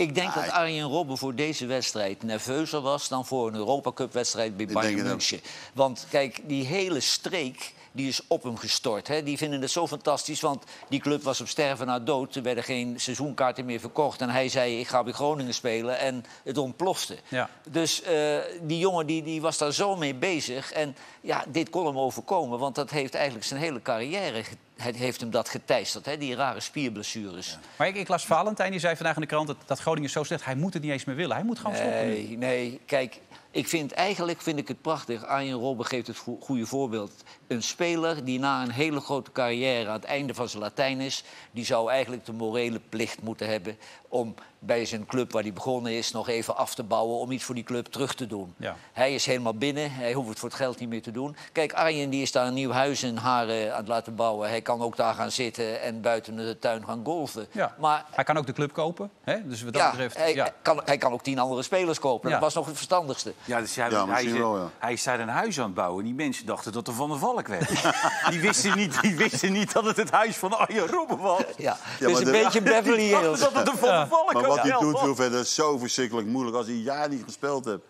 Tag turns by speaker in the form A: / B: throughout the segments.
A: Ik denk dat
B: Ah,
A: Arjen Robben voor deze wedstrijd nerveuzer was dan voor een Europa Cup wedstrijd bij Bayern. München. Want kijk, die hele streek die is op hem gestort. Hè. Die vinden het zo fantastisch, want die club was op sterven na dood. Er werden geen seizoenkaarten meer verkocht. En hij zei, ik ga bij Groningen spelen. En het ontplofte.
C: Ja.
A: Dus eh, die jongen die, die was daar zo mee bezig. En ja, dit kon hem overkomen, want dat heeft eigenlijk zijn hele carrière... ge- Het heeft hem dat geteisterd, hè, die rare spierblessures.
C: Maar ik, ik las Valentijn, die zei vandaag in de krant... Dat, dat Groningen zo slecht, hij moet het niet eens meer willen. Hij moet gewoon stoppen nu.
A: Nee, nee, kijk, ik vind eigenlijk vind ik het prachtig. Arjen Robben geeft het go- goede voorbeeld. Een speler die na een hele grote carrière aan het einde van zijn Latijn is, die zou eigenlijk de morele plicht moeten hebben om bij zijn club waar hij begonnen is nog even af te bouwen om iets voor die club terug te doen.
C: Ja.
A: Hij is helemaal binnen, hij hoeft het voor het geld niet meer te doen. Kijk, Arjen die is daar een nieuw huis in Haren aan het laten bouwen. Hij kan ook daar gaan zitten en buiten de tuin gaan golfen.
C: Ja.
A: Maar
C: Hij kan ook de club kopen. Hè? Dus wat dat
A: ja,
C: betreft...
A: hij,
C: ja.
A: hij kan, hij kan ook tien andere spelers kopen.
C: Ja.
A: Dat was nog het verstandigste.
D: Ja, dus hij,
B: Ja,
D: hij, is,
B: wel, ja.
D: hij is daar een huis aan het bouwen. Die mensen dachten dat er Van der Valk werd. die, wisten niet, die wisten niet dat het het huis van Arjen Robben was.
A: Ja,
B: Ja,
A: dus
B: maar
A: een
B: de-
A: beetje Beverly Hills.
D: dat het een Van der Valk
B: Maar wat hij doet, verder is zo verschrikkelijk moeilijk als hij een jaar niet gespeeld hebt.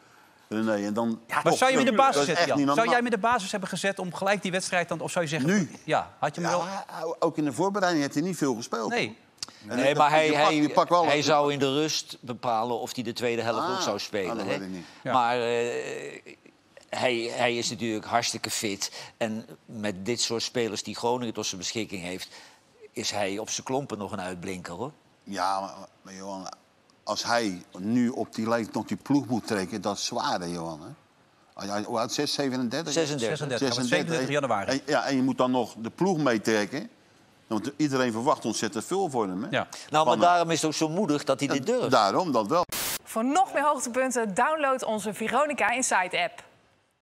B: Nee, en dan
C: Maar zou je hem in de basis
B: Dat is
C: zetten? Zou jij hem in de basis hebben gezet om gelijk die wedstrijd dan... Of zou je zeggen...
B: Nu?
C: Ja, had je hem
B: Ja,
C: wel...
B: ook in de voorbereiding heeft hij niet veel gespeeld.
C: Nee.
A: Nee,
B: dat-
A: maar hij, hij,
B: je pakt wel
A: hij zou in de rust bepalen of hij de tweede helft
B: Ah,
A: ook zou
B: ah,
A: spelen.
B: dat
A: hè.
B: weet ik niet.
C: Ja.
A: Maar eh, hij, hij is natuurlijk hartstikke fit. En met dit soort spelers die Groningen tot zijn beschikking heeft... is hij op zijn klompen nog een uitblinker, hoor.
B: Ja, maar, maar Johan, als hij nu op die leeftijd nog die ploeg moet trekken, dat is zwaar, hè, Johan. Hè? Hoe oud? 6, 37?
A: 36.
C: 36, gaat 37 januari.
B: En, ja, en je moet dan nog de ploeg meetrekken. Want iedereen verwacht ontzettend veel voor hem. Hè?
C: Ja.
A: Nou, maar
B: Van,
A: daarom is het ook zo moedig dat hij dit durft.
B: Daarom, dat wel.
E: Voor nog meer hoogtepunten download onze Veronica Inside app.